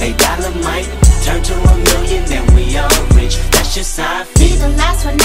A dollar might turn to a million, then we all rich. That's just how I feel. Be the last one